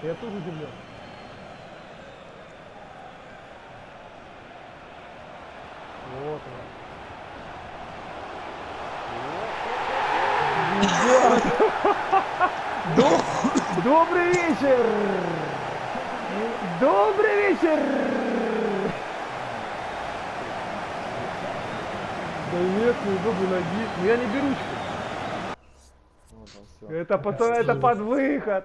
Я тоже удивлен. Вот он. Добрый вечер! Добрый вечер! Да нет, неудобно ноги. Ну я не беру. Это потом, это под выход.